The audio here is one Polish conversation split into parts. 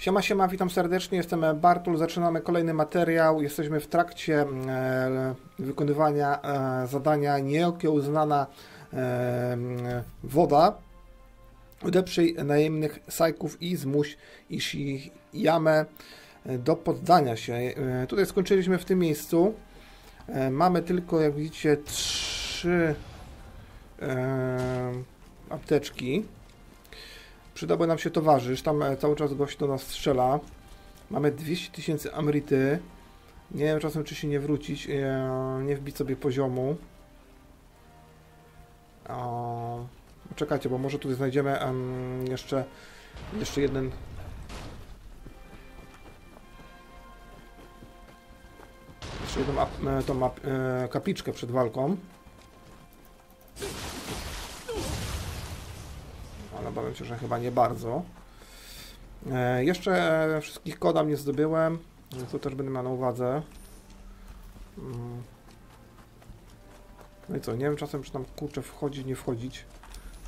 Siema, siema, witam serdecznie, jestem Bartul, zaczynamy kolejny materiał, jesteśmy w trakcie e, wykonywania e, zadania nieokiełznana e, woda. Odeprzyj najemnych sajków i zmuś Ishiyamę do poddania się. E, tutaj skończyliśmy w tym miejscu. E, mamy tylko, jak widzicie, trzy e, apteczki. Przydałby nam się towarzysz, tam e, cały czas gość do nas strzela. Mamy 200 tysięcy amrity. Nie wiem czasem, czy się nie wrócić, e, nie wbić sobie poziomu. O, czekajcie, bo może tutaj znajdziemy em, jeszcze, jeszcze jeden... Jeszcze jedną e, tą ap, kapliczkę przed walką. Ale obawiam się, że chyba nie bardzo. E, jeszcze wszystkich kodam nie zdobyłem, więc to też będę miał na uwadze. Mm. No i co, nie wiem czasem, czy tam kurczę wchodzić, nie wchodzić.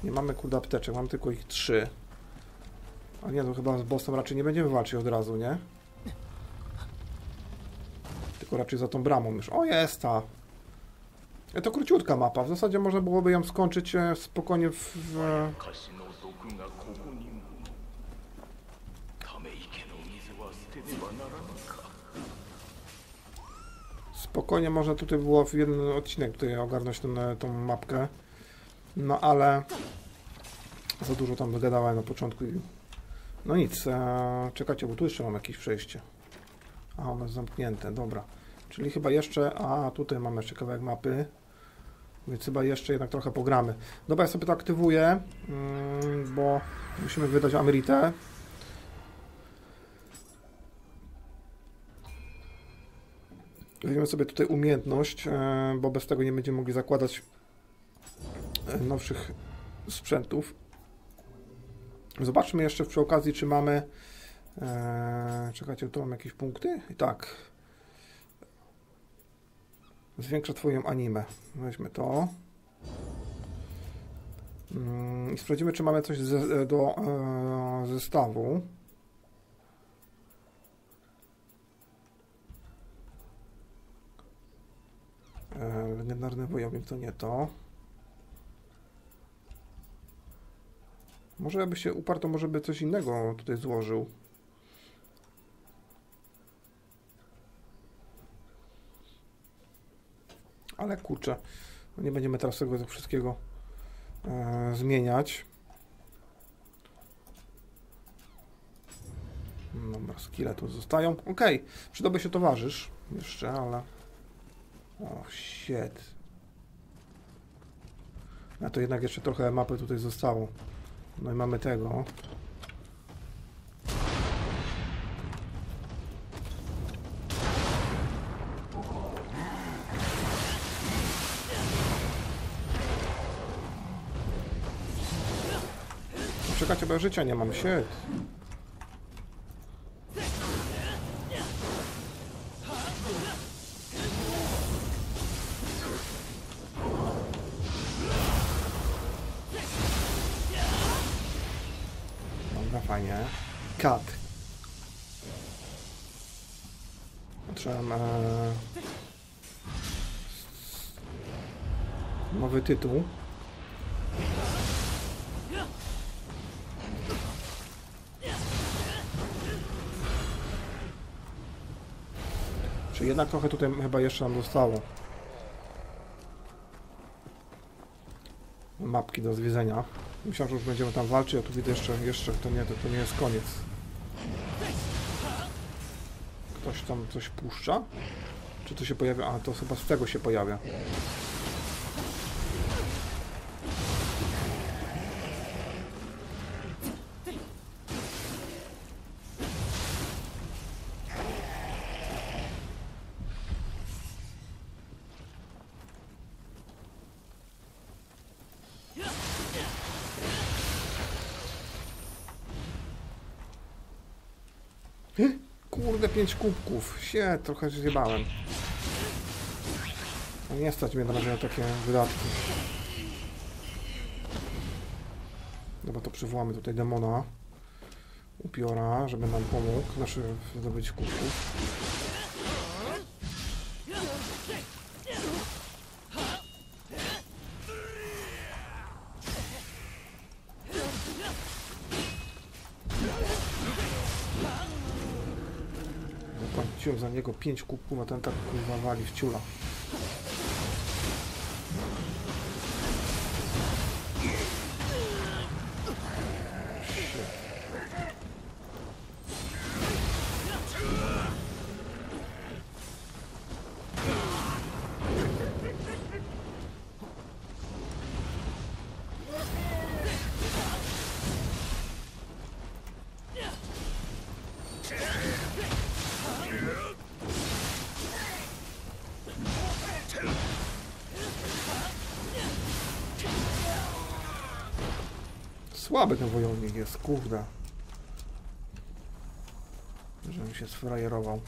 Nie mamy kurde apteczek, mam tylko ich trzy. A nie, to chyba z bossem raczej nie będziemy walczyć od razu, nie? Tylko raczej za tą bramą już. O, jest ta! E, To króciutka mapa. W zasadzie można byłoby ją skończyć e, spokojnie w, w Spokojnie można tutaj było w jeden odcinek tutaj ogarnąć tą, tą mapkę. No ale za dużo tam wygadałem na początku. No nic, e, czekajcie, bo tu jeszcze mam jakieś przejście. A, ono jest zamknięte, dobra. Czyli chyba jeszcze, a tutaj mamy jeszcze kawałek mapy. Więc chyba jeszcze jednak trochę pogramy. Dobra, ja sobie to aktywuję, mm, bo musimy wydać Ameritę. Weźmiemy sobie tutaj umiejętność, e, bo bez tego nie będziemy mogli zakładać e, nowszych sprzętów. Zobaczmy jeszcze przy okazji, czy mamy. E, czekajcie, tu mam jakieś punkty? I tak. Zwiększa Twoją animę. Weźmy to. Mm, I sprawdzimy, czy mamy coś ze, do zestawu. Legendarny wojownik to nie to. Może jakby się uparł, to może by coś innego tutaj złożył. Ale kurczę, no nie będziemy teraz tego wszystkiego e, zmieniać. Dobra, skille tu zostają. Okej, okay. przydałby się towarzysz jeszcze, ale... O, shit. A to jednak jeszcze trochę mapy tutaj zostało. No i mamy tego. Czekajcie, bo ja życia nie mam. Shit. Tytuł. Czy jednak trochę tutaj chyba jeszcze nam zostało. Mapki do zwiedzenia. Myślałem, że już będziemy tam walczyć, a tu widzę jeszcze, jeszcze to nie, to, to nie jest koniec. Ktoś tam coś puszcza? Czy to się pojawia? A, to chyba z tego się pojawia. Kurde, pięć kubków. Sie, trochę zjebałem. No nie stać mnie na razie na takie wydatki. Dobra, to przywołamy tutaj demona. upiora, żeby nam pomógł, znaczy w zdobyciu kubków. Niego 5 kubków, a ten tak kurwa wali w ciula. Słaby ten wojownik jest, kurde. Żebym się sfrajerował.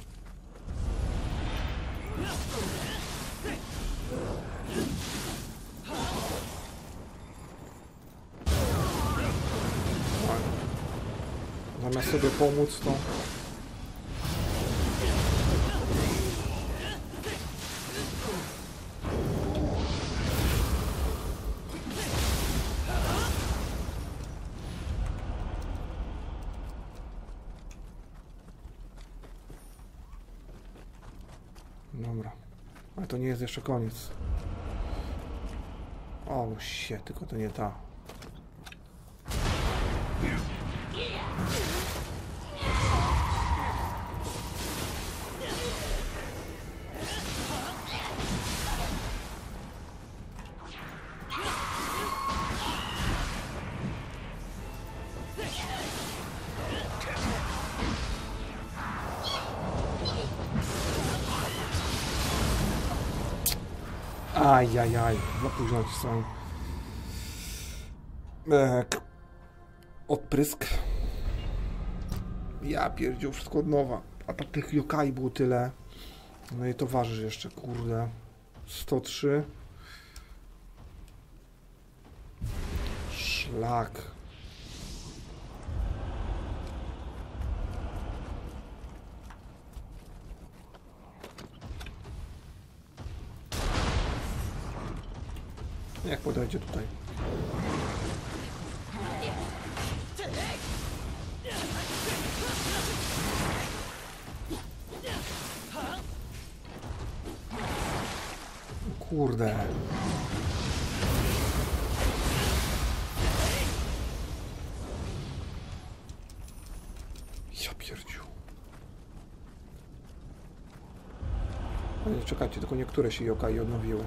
Zamiast sobie pomóc, to... koniec. O, się, tylko to nie ta. Ajajaj, za późno nacisnąłem. E, k- odprysk. Ja pierdził wszystko od nowa. A tak tych yokai było tyle. No i towarzysz jeszcze, kurde. 103. Szlak. Jak podejdzie tutaj? Kurde. Ja pierdziu. Czekajcie, tylko niektóre się yokai odnowiły.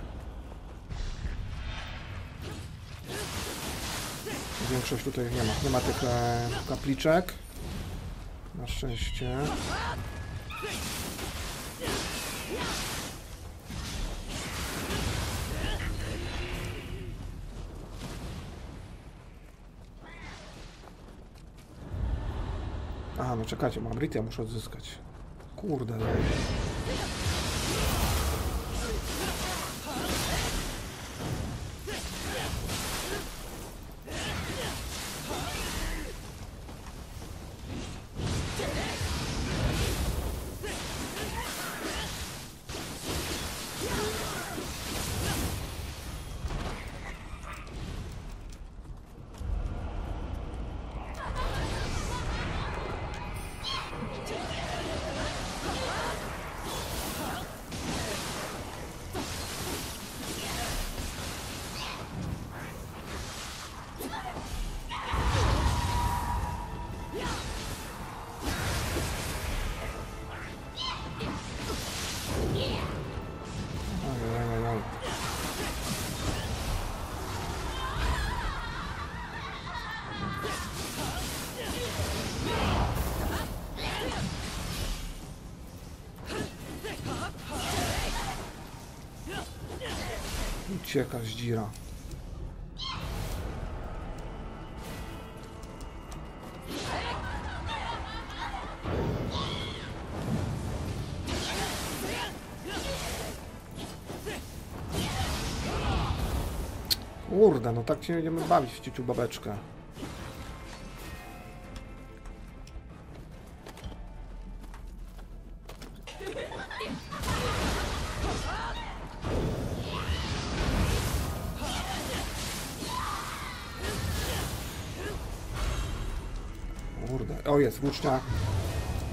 Większość tutaj nie ma. Nie ma tych e, kapliczek. Na szczęście. Aha, no czekajcie, mam Ritia, muszę odzyskać. Kurde, no. Ucieka z dzira. Kurde, no tak się będziemy bawić w ciuciu babeczkę. O, jest, włócznia.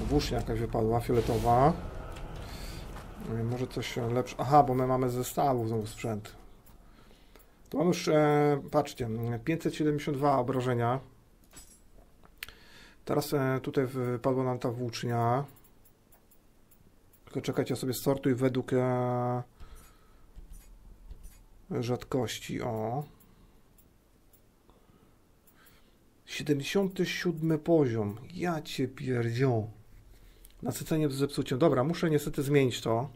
Włócznia jakaś wypadła, fioletowa. E, Może coś lepsze. Aha, bo my mamy z zestawów znowu sprzęt. To mam już, e, patrzcie, 572 obrażenia. Teraz e, tutaj wypadła nam ta włócznia. Tylko czekajcie, sobie sortuj według e, rzadkości. O. 77 poziom. Ja cię pierdzią. Nasycenie z zepsuciem. Dobra, muszę niestety zmienić to.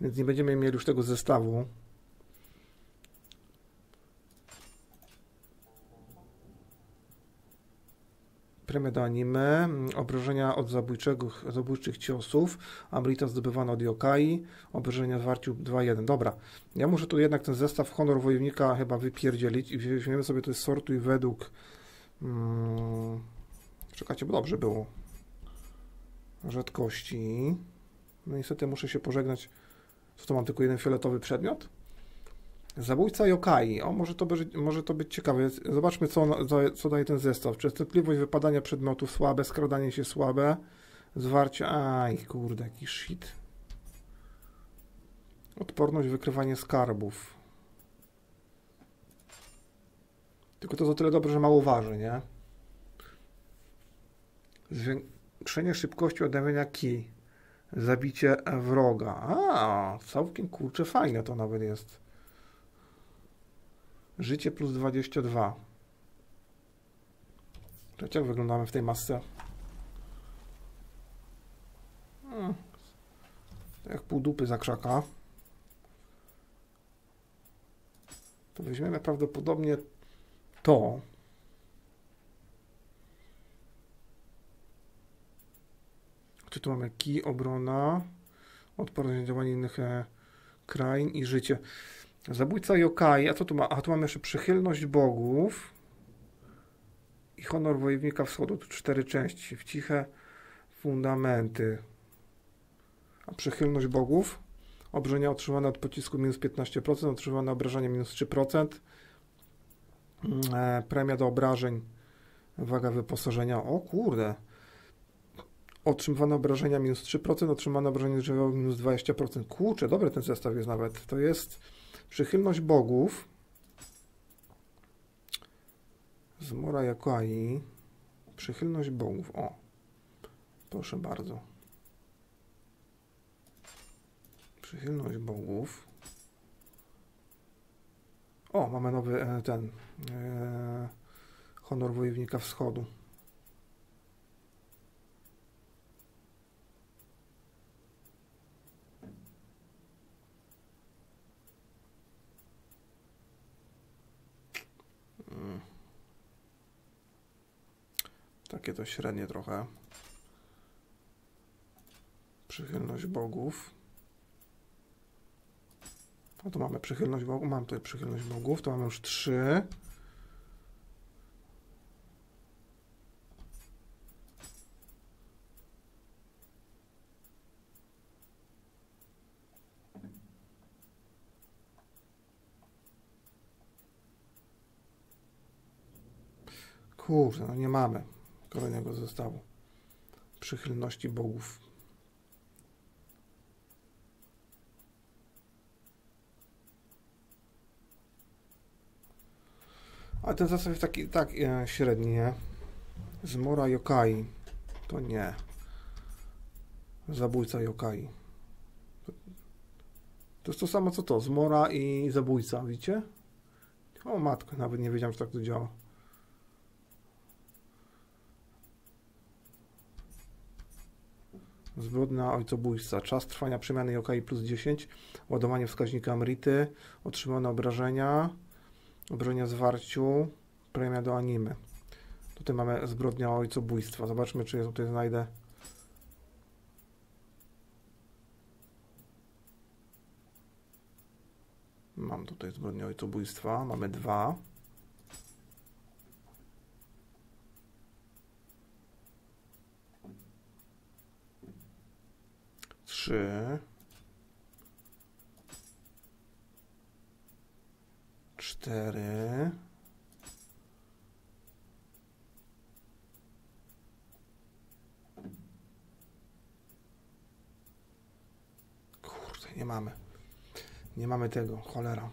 Więc nie będziemy mieli już tego zestawu. Premia do anime, obrażenia od zabójczego, zabójczych ciosów, Amrita zdobywana od yokai, obrażenia w warciu 2-1. Dobra, ja muszę tu jednak ten zestaw Honor Wojownika chyba wypierdzielić i weźmiemy sobie to sortuj według... Hmm, czekajcie, bo dobrze było. Rzadkości. No niestety muszę się pożegnać. Co to mam, tylko jeden fioletowy przedmiot? Zabójca yokai. O, może to, być, może to być ciekawe. Zobaczmy, co, co daje ten zestaw. Częstotliwość wypadania przedmiotów słabe, skradanie się słabe, zwarcie... Aj, kurde, jaki shit. Odporność, wykrywanie skarbów. Tylko to za tyle dobrze, że mało waży, nie? Zwiększenie szybkości oddawiania kij. Zabicie wroga. A, całkiem kurczę, fajne to nawet jest. Życie plus 22. Cześć, jak wyglądamy w tej masce? Hmm. Jak pół dupy za krzaka. To weźmiemy prawdopodobnie to. Czy tu mamy kij, obrona, odporność na działanie innych e, krain i życie. Zabójca yokai, a co tu ma? A tu mamy jeszcze przychylność bogów i honor wojownika wschodu. Tu cztery części. W ciche fundamenty. A przychylność bogów? Obrażenia otrzymane od pocisku minus 15%, otrzymane obrażenia minus 3%. E, premia do obrażeń. Waga wyposażenia. O kurde. Otrzymywane obrażenia minus 3%, otrzymane obrażenia drzewowe minus 20%. Kurczę, dobry ten zestaw jest nawet. To jest Przychylność bogów. Zmora Jakai. Przychylność bogów. O. Proszę bardzo. Przychylność bogów. O, mamy nowy e, ten e, honor wojownika wschodu. Takie to średnie trochę. Przychylność bogów. No to mamy przychylność bogów. Mam tutaj przychylność bogów. To mamy już trzy. Kurde, no nie mamy kolejnego zestawu przychylności bogów. A ten zestaw jest taki tak e, średni, nie? Zmora Yokai. To nie. Zabójca Yokai. To jest to samo co to. Zmora i zabójca, widzicie? O matko, nawet nie wiedziałem, że tak to działa. Zbrodnia ojcobójstwa. Czas trwania przemiany Yokai plus 10. Ładowanie wskaźnika Amrity. Otrzymane obrażenia. Obrażenia zwarciu. Premia do animy. Tutaj mamy zbrodnia ojcobójstwa. Zobaczmy, czy ja tutaj znajdę. Mam tutaj zbrodnię ojcobójstwa. Mamy dwa. trzy. Cztery. Kurde, nie mamy. Nie mamy tego, cholera.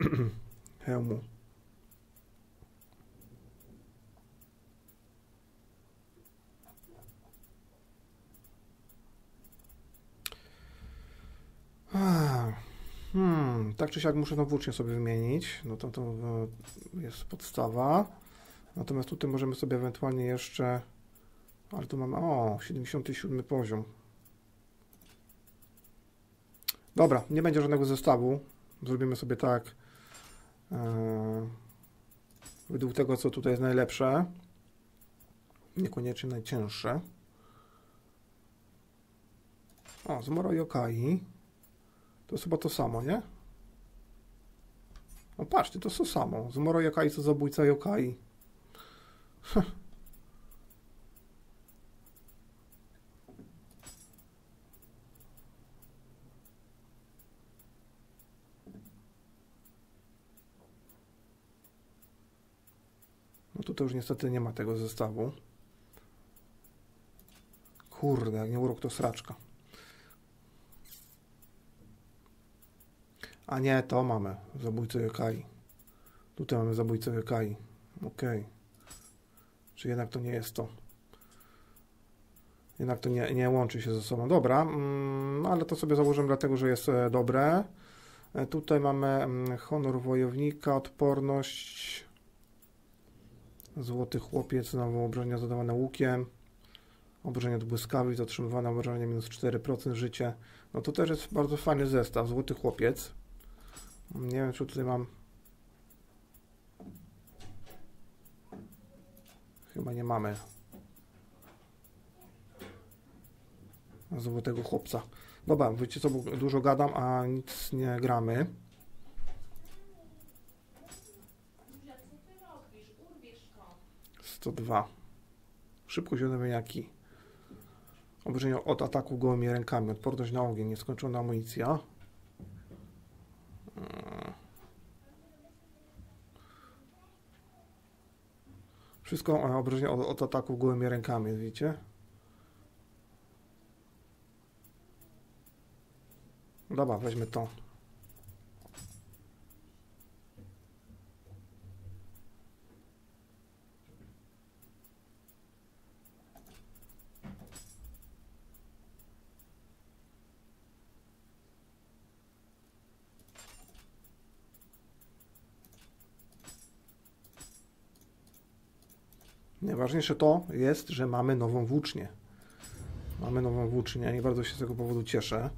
Hełmu. Hmm, tak czy siak muszę tą włócznię sobie wymienić. No to to e, jest podstawa. Natomiast tutaj możemy sobie ewentualnie jeszcze... Ale tu mamy... O, 77 poziom. Dobra, nie będzie żadnego zestawu. Zrobimy sobie tak. e, według tego, co tutaj jest najlepsze. Niekoniecznie najcięższe. O, Zmoro Yokai. To jest chyba to samo, nie? No patrzcie, to jest to samo. Zmoro Yokai to zabójca Yokai. No tutaj już niestety nie ma tego zestawu. Kurde, jak nie urok to sraczka. A nie, to mamy. Zabójcę Yokai. Tutaj mamy zabójcę Yokai. Okej. Czy jednak to nie jest to? Jednak to nie, nie łączy się ze sobą. Dobra, mm, ale to sobie założymy dlatego, że jest e, dobre. E, Tutaj mamy mm, honor wojownika, odporność. Złoty chłopiec, nowe obrażenia zadawane łukiem. Obrażenia od błyskawic, otrzymywane obrażenia minus 4% życie. No to też jest bardzo fajny zestaw. Złoty chłopiec. Nie wiem, czy tutaj mam. Chyba nie mamy. Złotego chłopca. Dobra, wiecie co, dużo gadam, a nic nie gramy. Co. 102. Szybkość jaki. Obrażenia od ataku gołymi rękami. Odporność na ogień. Nieskończona amunicja. Wszystko e, obrażenia od, od ataku gołymi rękami, widzicie? Dobra, weźmy to. Najważniejsze to jest, że mamy nową włócznię. Mamy nową włócznię i bardzo się z tego powodu cieszę.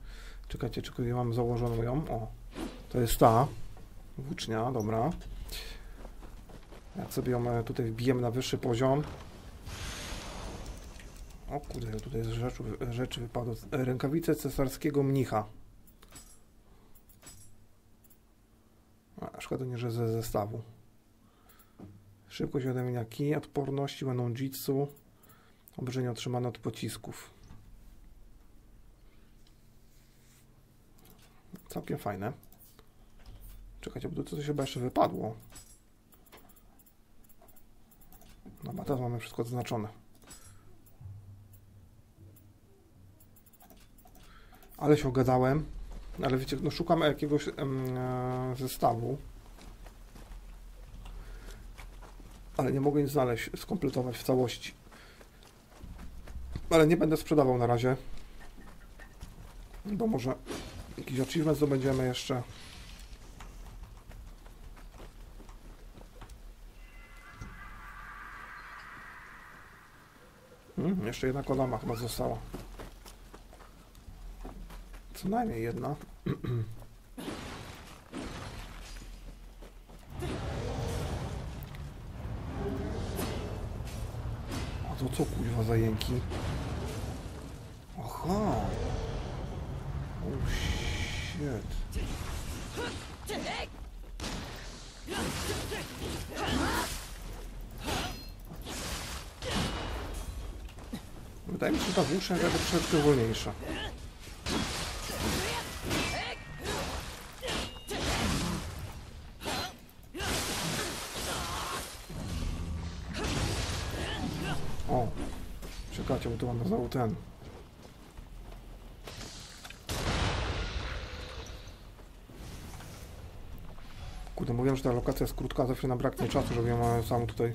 Czekajcie, czekaj, ja mam założoną ją. O, to jest ta włócznia, dobra. Jak sobie ją e, tutaj wbijemy na wyższy poziom. O kurde, tutaj z rzeczy, rzeczy wypadło. Rękawice cesarskiego mnicha. A, szkoda nie, że ze zestawu. Szybkość ładowania kij, odporności, będą jitsu, obrażenia otrzymane od pocisków. Całkiem fajne. Czekajcie, bo tu coś chyba jeszcze wypadło. Dobra, teraz mamy wszystko zaznaczone. Ale się ogadałem. Ale wiecie, no szukam jakiegoś em, e, zestawu. Ale nie mogę nic znaleźć, skompletować w całości. Ale nie będę sprzedawał na razie, bo może jakiś achievement zdobędziemy jeszcze. Hmm, jeszcze jedna kolama chyba została. Co najmniej jedna. to kuźwa za jęki? Aha. Oh shit. Wydaje mi się, że ta włócznia będzie troszeczkę wolniejsza. ten. Kurde, mówiłem, że ta lokacja jest krótka, zawsze nam braknie czasu, żeby ją sam tutaj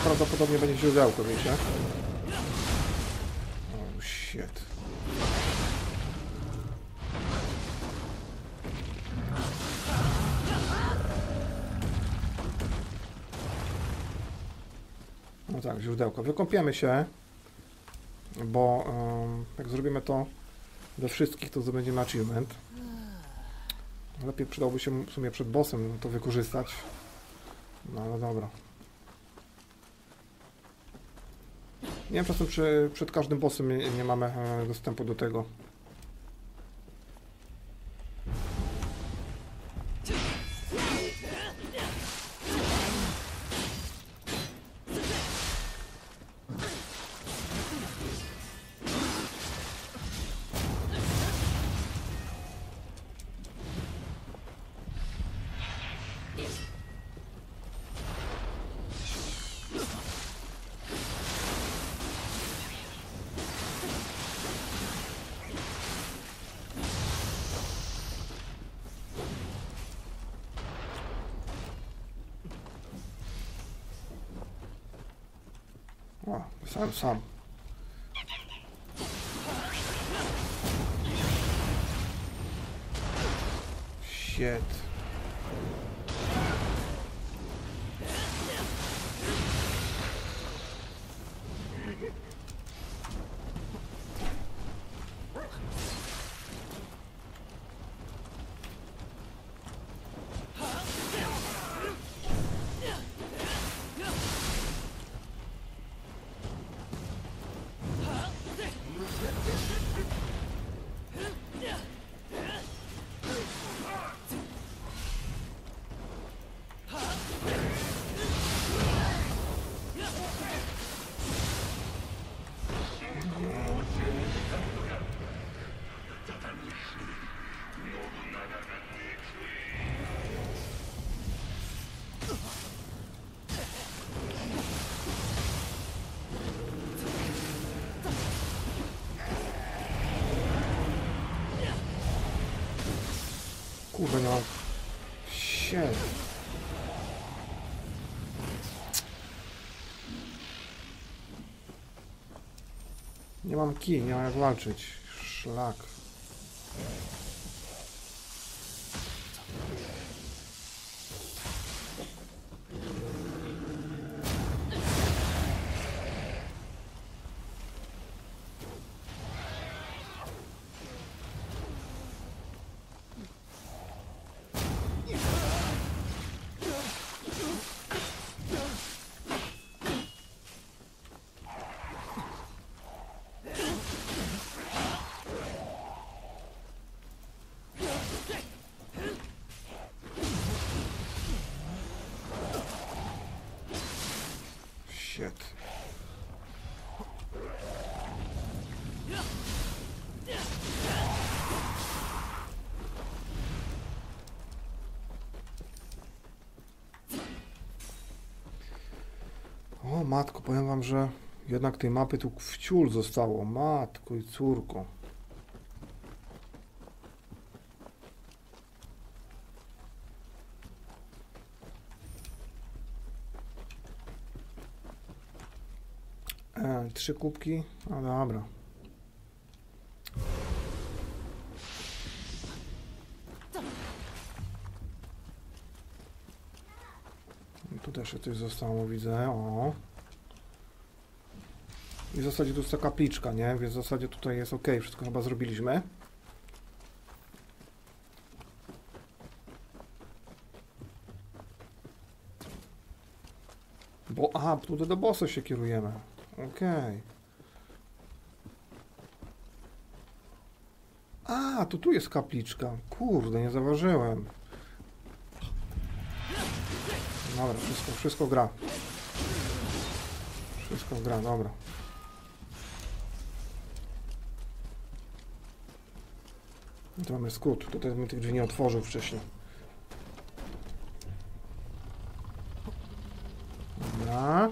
prawdopodobnie będzie źródełko, wiecie? Oh shit. Źródełko. Wykąpiemy się, bo jak zrobimy to we wszystkich, to zdobędziemy achievement. Lepiej przydałoby się w sumie przed bossem to wykorzystać. No ale dobra. Nie wiem, czasem przy, przed każdym bossem nie, nie mamy e, dostępu do tego. O, mam kij, nie mam jak walczyć. Szlak. Matko, powiem wam, że jednak tej mapy tu wciul zostało. Matko i córko. E, trzy kubki? No dobra. Tu też coś zostało, widzę. O. I w zasadzie tu jest ta kapliczka, nie? Więc w zasadzie tutaj jest ok, wszystko chyba zrobiliśmy. Bo, aha, tutaj do bossa się kierujemy. Okej. A, to tu jest kapliczka. Kurde, nie zauważyłem. Dobra, wszystko, wszystko gra. Wszystko gra, dobra. Tu mamy skrót. Tutaj bym tych drzwi nie otworzył wcześniej. Dobra.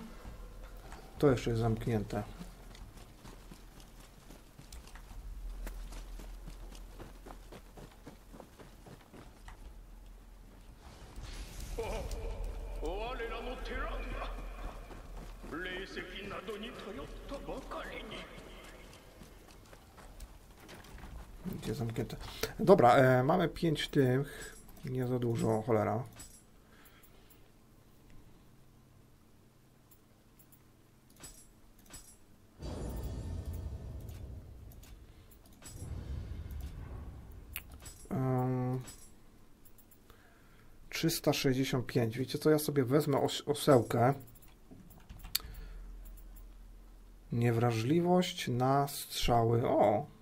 To jeszcze jest zamknięte. wszystkie zamknięte. Dobra, e, mamy pięć tych. Nie za dużo, cholera. Um, 365. Wiecie co, ja sobie wezmę os osełkę. Niewrażliwość na strzały. O,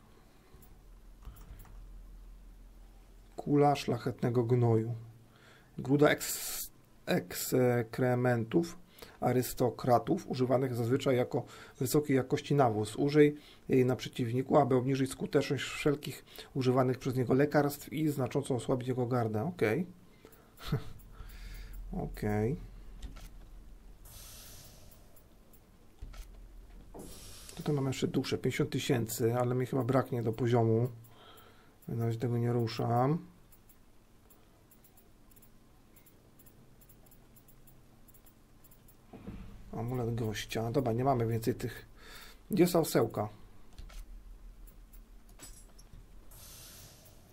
Kula szlachetnego gnoju. Gruda eks ekskrementów arystokratów, używanych zazwyczaj jako wysokiej jakości nawóz. Użyj jej na przeciwniku, aby obniżyć skuteczność wszelkich używanych przez niego lekarstw i znacząco osłabić jego gardę. Okej. Okej. Tutaj mamy jeszcze duszę, 50 tysięcy, ale mi chyba braknie do poziomu. Na razie tego nie ruszam. Amulet gościa. Dobra, nie mamy więcej tych. Gdzie jest osełka?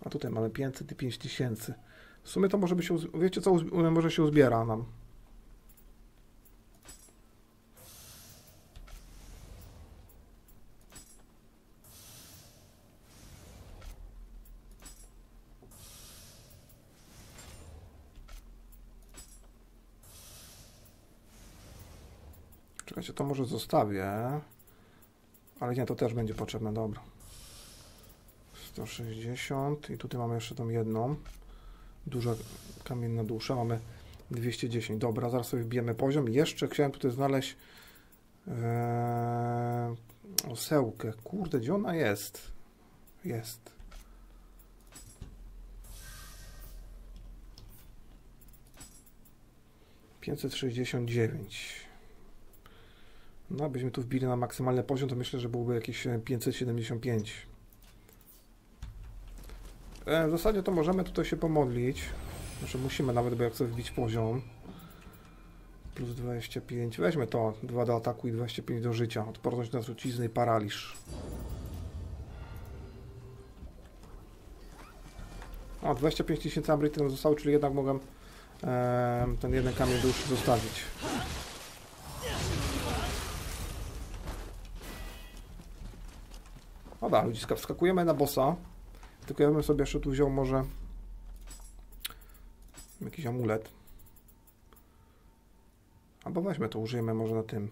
A tutaj mamy 500 i 5000. W sumie to może by się, wiecie co, może się uzbiera nam. Czekajcie, to może zostawię. Ale nie, to też będzie potrzebne, dobra. 160 i tutaj mamy jeszcze tą jedną. Duża kamienna dusza, mamy 210. Dobra, zaraz sobie wbijemy poziom. Jeszcze chciałem tutaj znaleźć e, osełkę. Kurde, gdzie ona jest? Jest. Pięćset sześćdziesiąt dziewięć. No, abyśmy tu wbili na maksymalny poziom, to myślę, że byłoby jakieś e, 575. E, W zasadzie to możemy tutaj się pomodlić. Znaczy musimy nawet, bo jak chcę wbić poziom. Plus 25. Weźmy to. 2 do ataku i 25 do życia. Odporność na trucizny i paraliż. A, 25 tysięcy ambryty nam zostało, czyli jednak mogę e, ten jeden kamień duszy zostawić. Dobra, ludziska, wskakujemy na bossa. Tylko ja bym sobie jeszcze tu wziął może jakiś amulet. Albo weźmy to, użyjemy może na tym.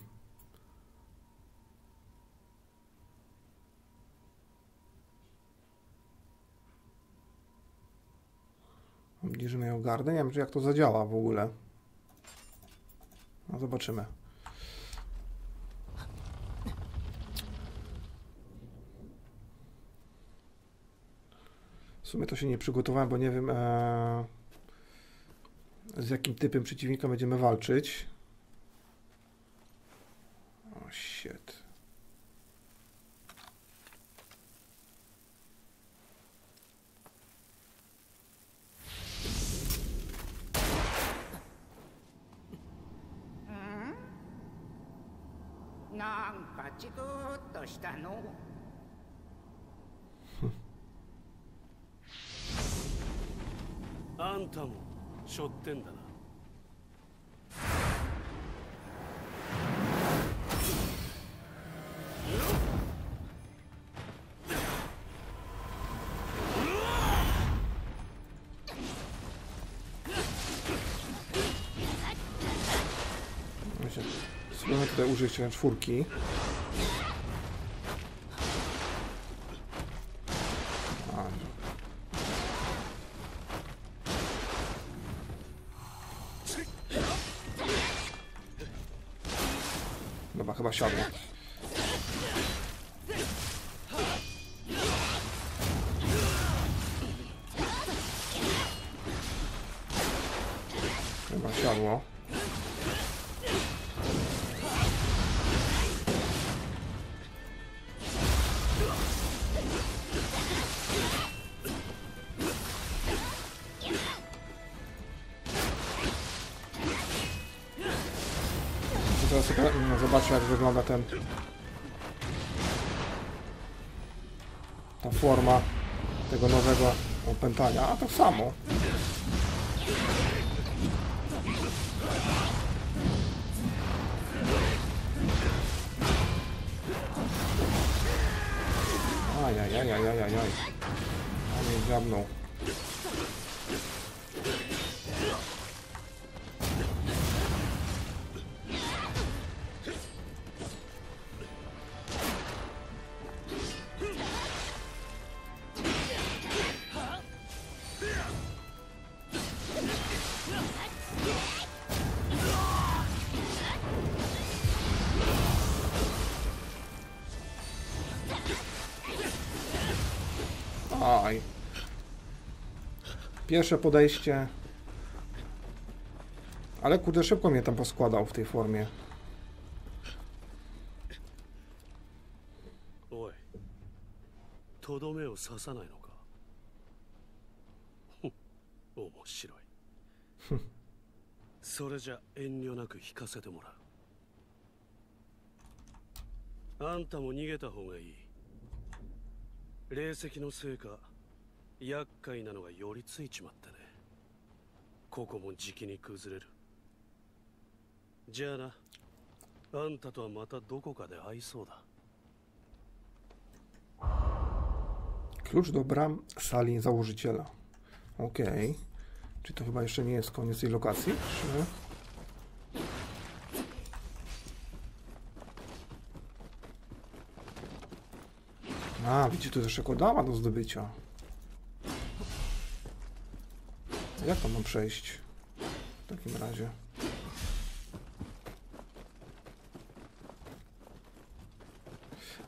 Obniżymy ją gardę. Nie wiem, czy jak to zadziała w ogóle. No zobaczymy. sumie to się nie przygotowałem, bo nie wiem e, z jakim typem przeciwnika będziemy walczyć. O shit.「なんかチクッとしたの あんたもしょってんだなWłaśnie, Spróbujmy tutaj użyć e, czwórki. Dobra, wygląda ten... Ta forma tego nowego opętania, a tak samo. Ajajajajajajaj. A mnie dziabnął. Pierwsze podejście. Ale kurde, szybko mnie tam poskładał w tej formie. おいとどめを刺さないのかふん面白いそれじゃ遠慮なく引かせてもらうあんたも逃げた方がいい霊石のせいか厄介なのが寄りついちまってねここもじきに崩れるじゃあなあんたとはまたどこかで会いそうだ Klucz do bram sali założyciela. Okej. Czy to chyba jeszcze nie jest koniec tej lokacji? Czy... A, widzicie, tu jest jeszcze kodama do zdobycia. Jak tam mam przejść? W takim razie.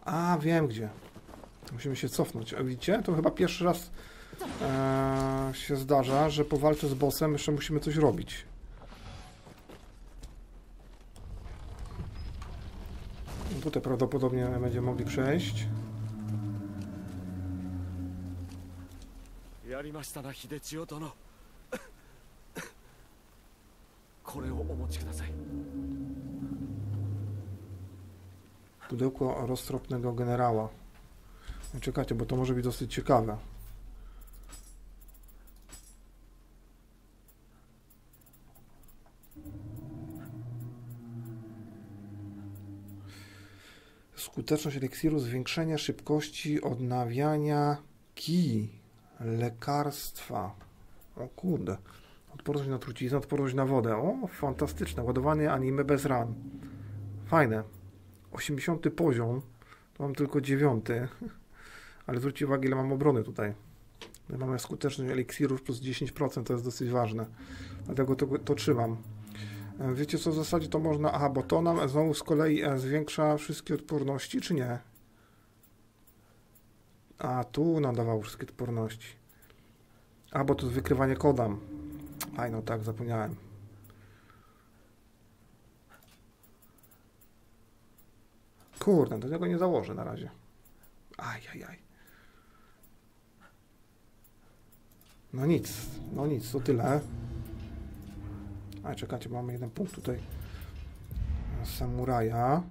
A, wiem gdzie. Musimy się cofnąć. A widzicie? To chyba pierwszy raz e, się zdarza, że po walce z bossem jeszcze musimy coś robić. No Tutaj prawdopodobnie będziemy mogli przejść. やりましたな秀千代殿 これをお持ちください Pudełko roztropnego generała. No Czekajcie, bo to może być dosyć ciekawe. Skuteczność eliksiru, zwiększenie szybkości odnawiania kij, lekarstwa. O kurde. Odporność na truciznę, odporność na wodę. O, fantastyczne. Ładowanie anime bez ran. Fajne. 80 poziom, to mam tylko 9, ale zwróćcie uwagę, ile mam obrony tutaj. My mamy skuteczność eliksirów plus 10%, to jest dosyć ważne, dlatego to, to trzymam. E, Wiecie co, w zasadzie to można, aha, bo to nam znowu z kolei e, zwiększa wszystkie odporności, czy nie? A, tu nadawał wszystkie odporności. A, bo to wykrywanie kodam. Aj, no tak, zapomniałem. Kurde, to tego nie założę na razie. Ajajaj. No nic, no nic, to tyle. A czekajcie, mamy jeden punkt tutaj. Samuraja.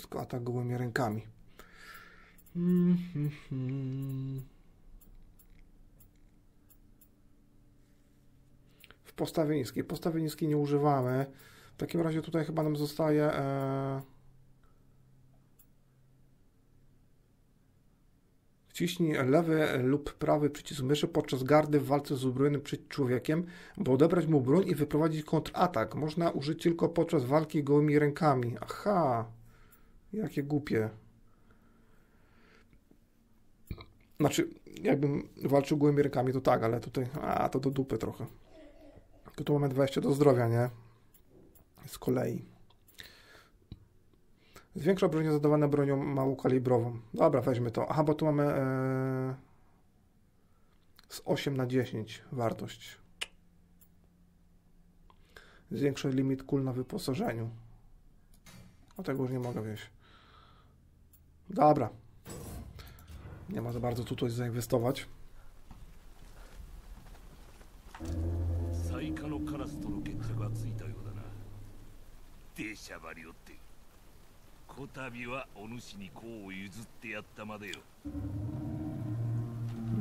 Wszystko atak gołymi rękami. W postawie niskiej. Postawy niskiej nie używamy. W takim razie tutaj chyba nam zostaje. E... Wciśnij lewy lub prawy przycisk myszy podczas gardy w walce z uzbrojonym człowiekiem, by odebrać mu broń i wyprowadzić kontratak. Można użyć tylko podczas walki gołymi rękami. Aha, jakie głupie. Znaczy, jakbym walczył gołymi rękami, to tak, ale tutaj, a to do dupy trochę. Tu mamy 20 do zdrowia, nie? Z kolei. Zwiększa bronię zadawane bronią małokalibrową. Dobra, weźmy to. Aha, bo tu mamy e, z 8 na 10 wartość. Zwiększa limit kul na wyposażeniu. O tego już nie mogę wziąć. Dobra. Nie ma za bardzo tutaj zainwestować.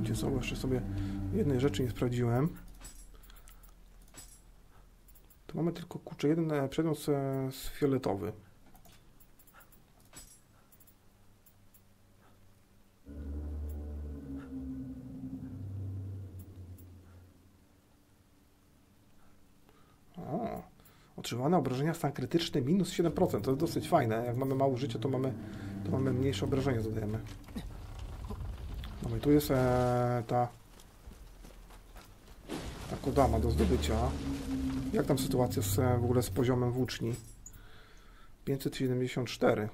Gdzie są? Jeszcze sobie jednej rzeczy nie sprawdziłem. To mamy tylko kurczę jeden e, przedmiot e, z fioletowy. Otrzymane obrażenia stan krytyczny minus 7%. To jest dosyć fajne. Jak mamy mało życia, to mamy, to mamy mniejsze obrażenia zadajemy. No i tu jest e, ta ta kodama do zdobycia. Jak tam sytuacja z, e, w ogóle z poziomem włóczni? 574.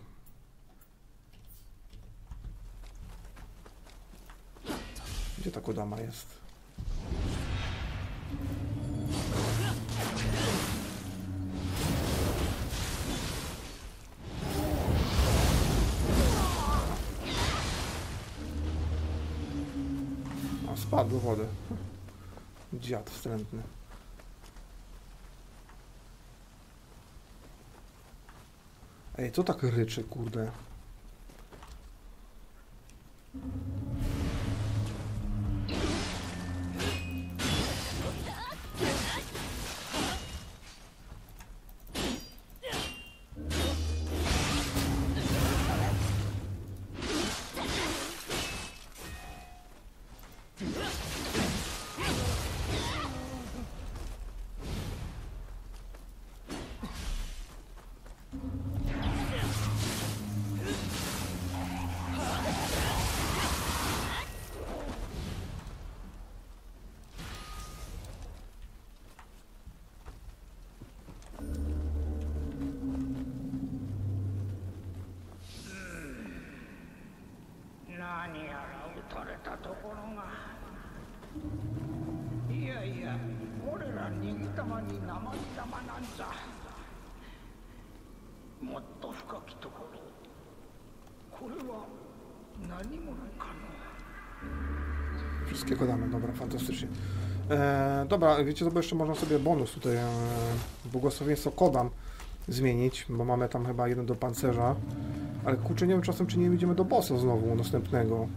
Gdzie ta kodama jest? A spadł do. Dziad wstrętny. Ej, co tak ryczy, kurde? Wszystkiego damy, dobra, fantastycznie. E, dobra, wiecie, to bo jeszcze można sobie bonus tutaj, e, błogosławieństwo kodam zmienić, bo mamy tam chyba jeden do pancerza. Ale kurczę, nie wiem czasem, czy nie idziemy do bossa znowu następnego.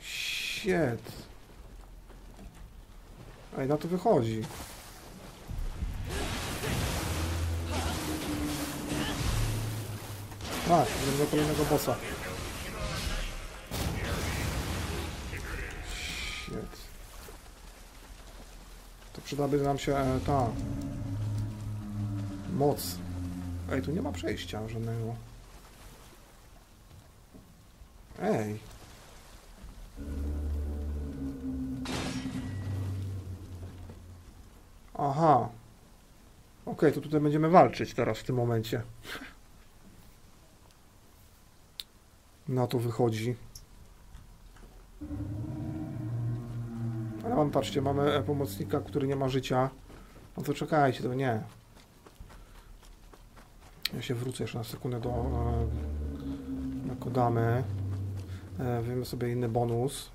Shit. Ej, na to wychodzi. Tak, idziemy do kolejnego bossa. Shit. To przydałaby nam się e, ta moc. Ej, tu nie ma przejścia żadnego. Ej. Aha. Okej, to tutaj będziemy walczyć teraz w tym momencie. Na to wychodzi. Ale mam, patrzcie, mamy e, pomocnika, który nie ma życia. No to czekajcie, to nie. Ja się wrócę jeszcze na sekundę do e, na Kodamy. E, Wiemy sobie inny bonus.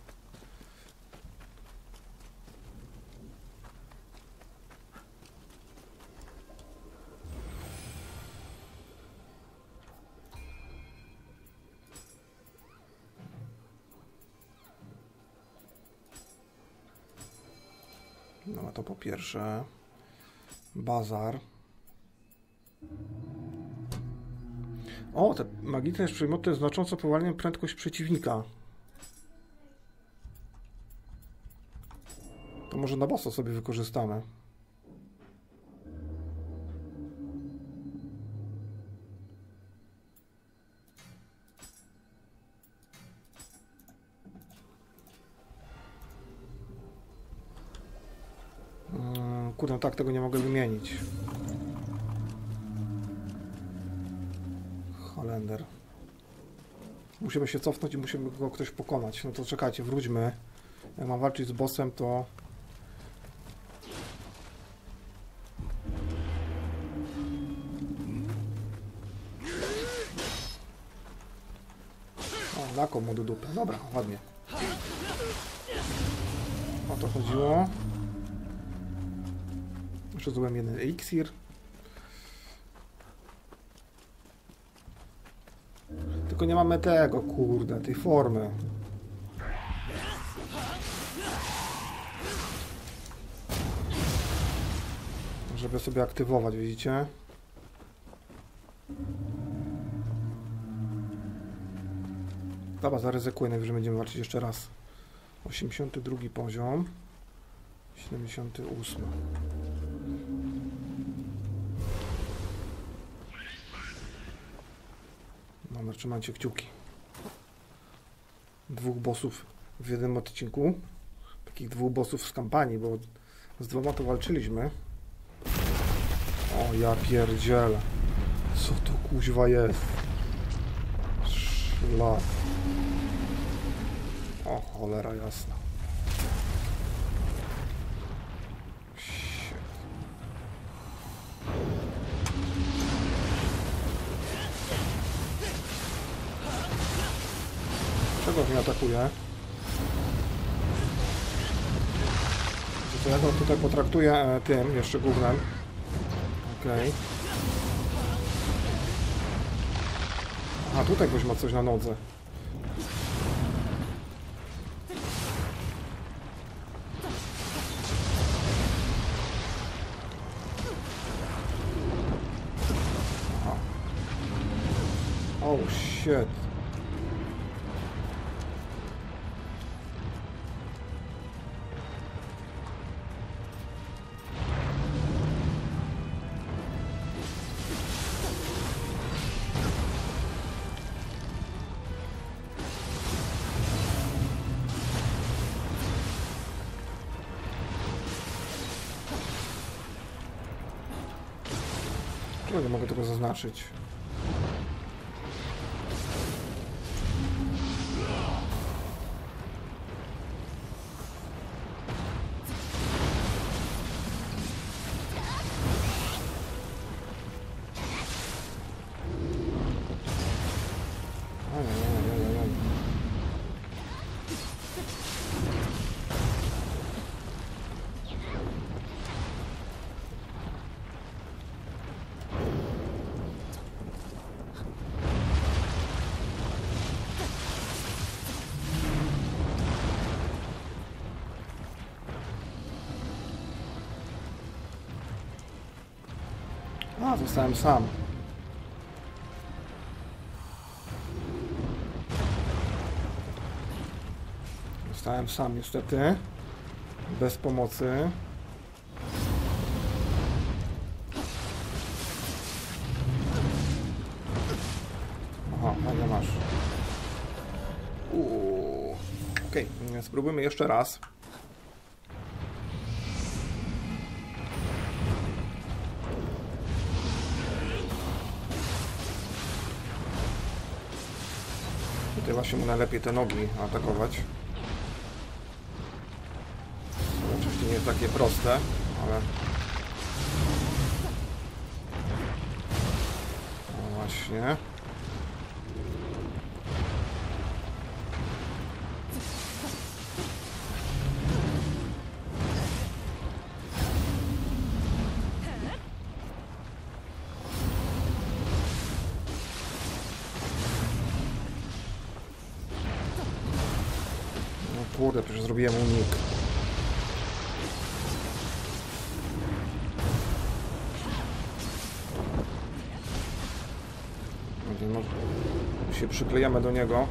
No to po pierwsze bazar. O, te magiczne przedmioty znacząco powalniają prędkość przeciwnika. To może na bossa sobie wykorzystamy. Tego nie mogę wymienić. Holender. Musimy się cofnąć i musimy go ktoś pokonać. No to czekajcie, wróćmy. Jak mam walczyć z bossem, to... O, Na komu do dupy. Dobra, ładnie. O to chodziło. Zdobyłem jeden eliksir. Tylko nie mamy tego, kurde, tej formy. Żeby sobie aktywować, widzicie? Dobra, zaryzykuję, najwyżej będziemy walczyć jeszcze raz. 82 poziom. 78. trzymajcie kciuki. Dwóch bossów w jednym odcinku. Takich dwóch bossów z kampanii, bo z dwoma to walczyliśmy. O, ja pierdzielę. Co to kuźwa jest? Szlak. O, cholera jasna. Mnie atakuje? Co, ja go tutaj potraktuję e, tym, jeszcze gównem. Okej. A tutaj ktoś ma coś na nodze. Aha. Oh shit. Mogę zostałem sam. Zostałem sam niestety. Bez pomocy. Aha, fajnie masz. Uuu. Okej, spróbujmy jeszcze raz. Najlepiej te nogi atakować. Oczywiście nie jest takie proste, ale... No właśnie. Kurde, przecież zrobiłem unik. Może się przyklejamy do niego.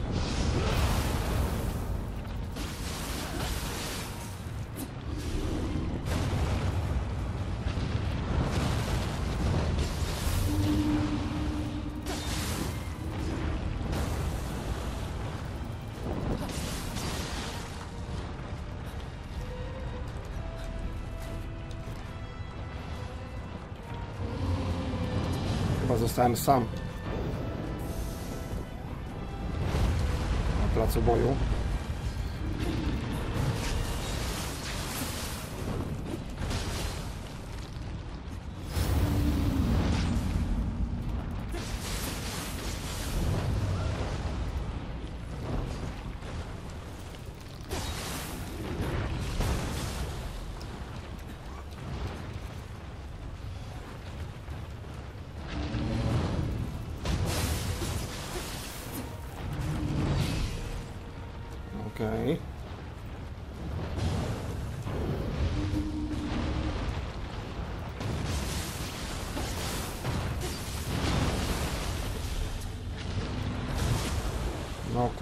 Zostałem sam. Na placu boju.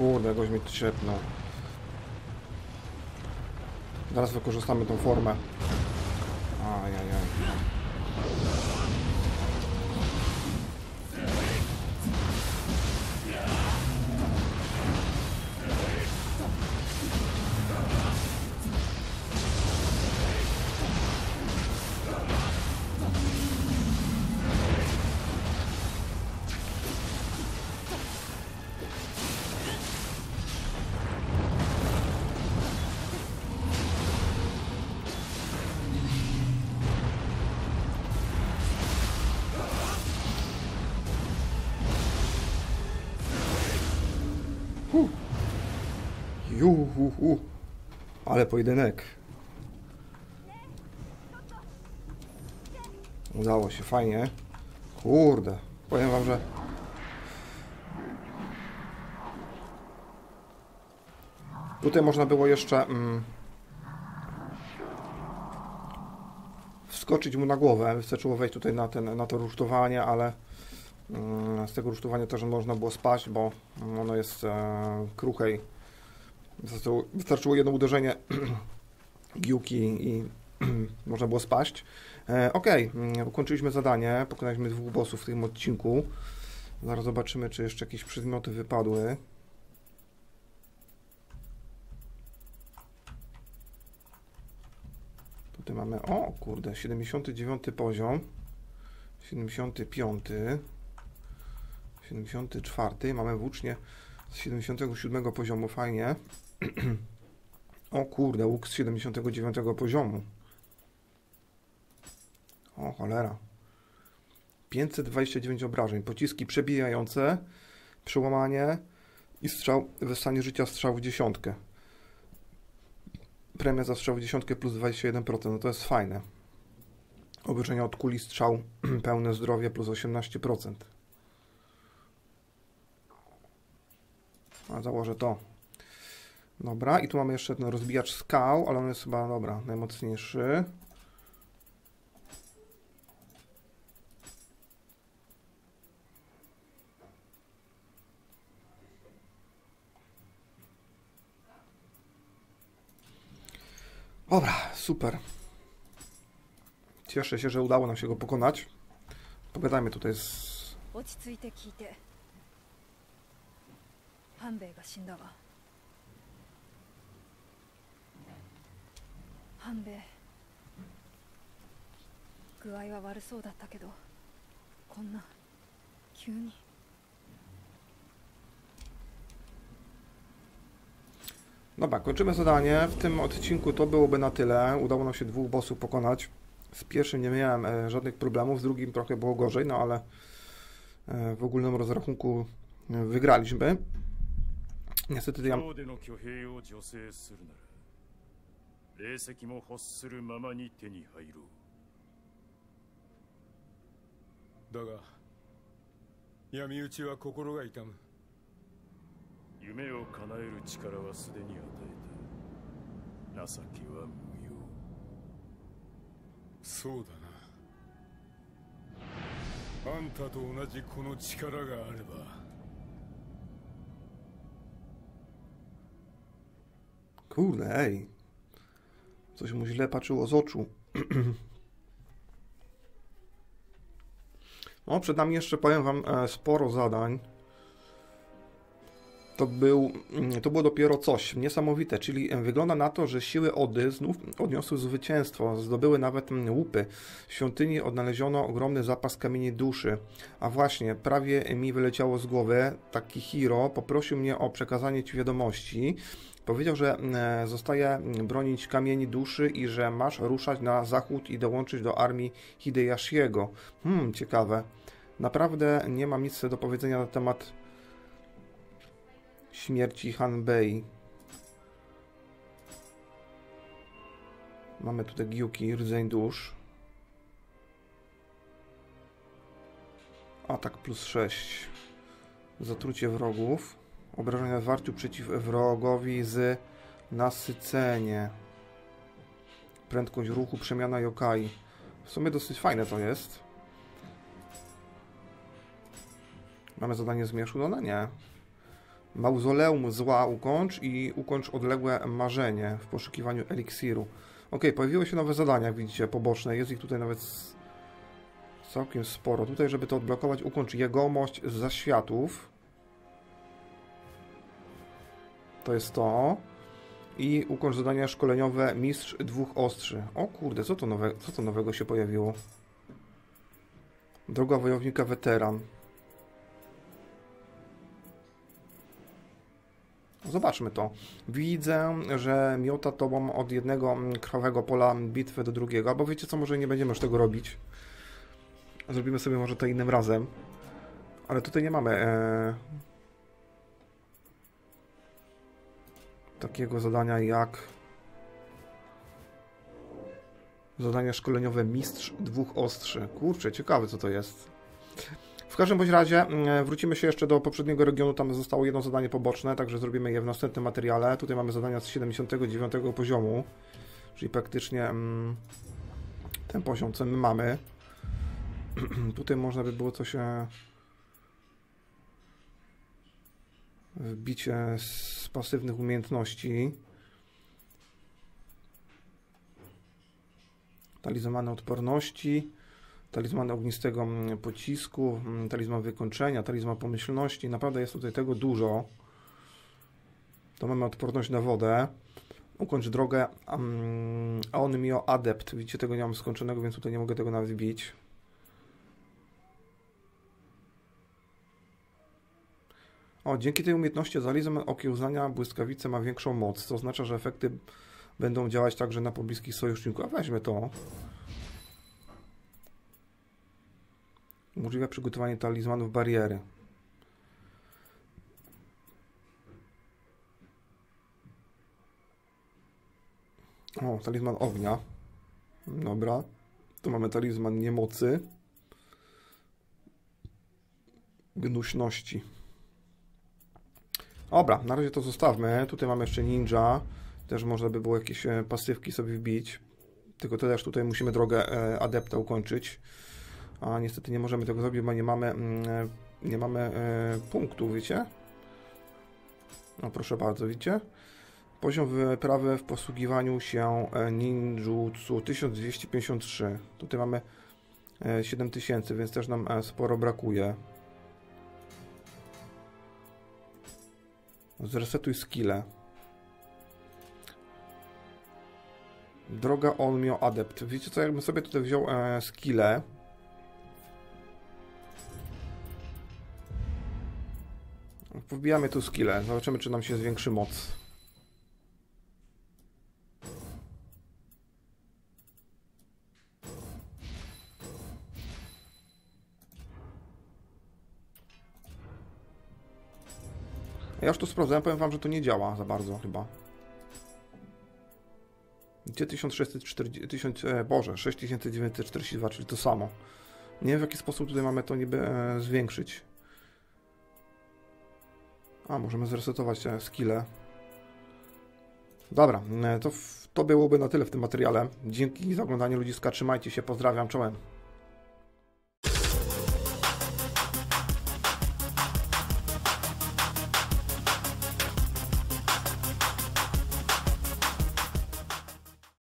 Kurde, jakoś mi trzepnął. Zaraz wykorzystamy tą formę. Ale pojedynek. Udało się, fajnie. Kurde, powiem wam, że... Tutaj można było jeszcze mm, wskoczyć mu na głowę. Wystarczyło wejść tutaj na, ten, na to rusztowanie, ale mm, z tego rusztowania też można było spaść, bo ono jest e, kruche i Wystarczyło, jedno uderzenie giłki i można było spaść. E, ok, ukończyliśmy zadanie, pokonaliśmy dwóch bossów w tym odcinku. Zaraz zobaczymy, czy jeszcze jakieś przedmioty wypadły. Tutaj mamy, o kurde, 79 poziom, 75, 74, mamy włócznie z 77 poziomu, fajnie. o kurde, łuk z 79 poziomu. O cholera. 529 obrażeń, pociski przebijające, przełamanie i strzał w stanie życia strzał w dziesiątkę. Premia za strzał w dziesiątkę plus 21%, no to jest fajne. Obrażenia od kuli strzał pełne zdrowie plus 18%. A założę to. Dobra, i tu mamy jeszcze ten rozbijacz skał, ale on jest chyba, dobra, najmocniejszy. Dobra, super. Cieszę się, że udało nam się go pokonać. Pogadajmy tutaj z... 落ち着いて聞いて半兵衛が死んだわ半兵衛具合は悪そうだったけどこんな急に Dobra, kończymy zadanie. W tym odcinku to byłoby na tyle. Udało nam się dwóch bossów pokonać. Z pierwszym nie miałem e, żadnych problemów, z drugim trochę było gorzej, no ale e, w ogólnym rozrachunku E. 今日での挙兵を助成するなら霊石も欲するままに手に入ろう。だが闇討ちは心が痛む。夢を叶える力はすでに与えた。情けは無用。そうだな。あんたと同じこの力があれば Kurde, ej. Coś mu źle patrzyło z oczu. No, przed nami jeszcze, powiem wam, e, sporo zadań. To, był, mm, to było dopiero coś niesamowite, czyli e, wygląda na to, że siły Ody znów odniosły zwycięstwo, zdobyły nawet mm, łupy. W świątyni odnaleziono ogromny zapas kamieni duszy. A właśnie, prawie mi wyleciało z głowy, taki Hiro poprosił mnie o przekazanie Ci wiadomości. Powiedział, że e, zostaje bronić kamieni duszy i że masz ruszać na zachód i dołączyć do armii Hideyashiego. Hmm, ciekawe. Naprawdę nie mam nic do powiedzenia na temat śmierci Hanbei. Mamy tutaj Gyuki, rdzeń dusz. Atak plus 6. Zatrucie wrogów. Obrażenia w zwarciu przeciw wrogowi z nasycenie. Prędkość ruchu, przemiana yokai. W sumie dosyć fajne to jest. Mamy zadanie zmierzchu? No, nie. Mauzoleum zła ukończ i ukończ odległe marzenie w poszukiwaniu eliksiru. Ok, pojawiły się nowe zadania, jak widzicie, poboczne. Jest ich tutaj nawet całkiem sporo. Tutaj, żeby to odblokować, ukończ jegomość z zaświatów. To jest to. I ukończ zadania szkoleniowe Mistrz Dwóch Ostrzy. O kurde, co to, nowe, co to nowego się pojawiło? Droga wojownika weteran. Zobaczmy to. Widzę, że miota tobą od jednego krwawego pola bitwy do drugiego. Albo wiecie co, może nie będziemy już tego robić. Zrobimy sobie może to innym razem. Ale tutaj nie mamy e, takiego zadania jak zadanie szkoleniowe Mistrz Dwóch Ostrzy. Kurczę, ciekawe co to jest. W każdym bądź razie mm, wrócimy się jeszcze do poprzedniego regionu, tam zostało jedno zadanie poboczne, także zrobimy je w następnym materiale. Tutaj mamy zadania z 79 poziomu, czyli praktycznie mm, ten poziom, co my mamy. Tutaj można by było coś e, wbić e, z pasywnych umiejętności. Talizmany odporności, talizman ognistego mm, pocisku, mm, talizman wykończenia, talizman pomyślności. Naprawdę jest tutaj tego dużo. To mamy odporność na wodę. Ukończ drogę um, Aonmio Adept. Widzicie, tego nie mam skończonego, więc tutaj nie mogę tego nawet wbić. O, dzięki tej umiejętności talizman okiełznania błyskawice ma większą moc, co oznacza, że efekty będą działać także na pobliskich sojuszników. A weźmy to. Umożliwia przygotowanie talizmanów bariery. O, talizman ognia. Dobra. Tu mamy talizman niemocy. Gnuśności. Dobra, na razie to zostawmy. Tutaj mamy jeszcze ninja. Też można by było jakieś e, pasywki sobie wbić. Tylko też tutaj musimy drogę e, adepta ukończyć. A niestety nie możemy tego zrobić, bo nie mamy, mm, e, nie mamy punktu, wiecie? No proszę bardzo, widzicie? Poziom wyprawy w posługiwaniu się ninjutsu 1253. Tutaj mamy e, 7000, więc też nam sporo brakuje. Zresetuj skille. Droga Onmio Adept. Wiecie co, jakbym sobie tutaj wziął e, skille. Wbijamy tu skille. Zobaczymy, czy nam się zwiększy moc. Ja już to sprawdzałem, powiem wam, że to nie działa za bardzo chyba. Gdzie 1640, 1000, e, Boże, 6942, czyli to samo. Nie wiem w jaki sposób tutaj mamy to niby e, zwiększyć. A, możemy zresetować te skille. Dobra, e, to, to byłoby na tyle w tym materiale. Dzięki za oglądanie ludziska, trzymajcie się, pozdrawiam, czołem.